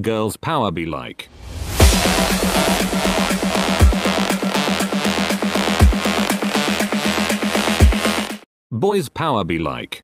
Girls power be like. Boys power be like.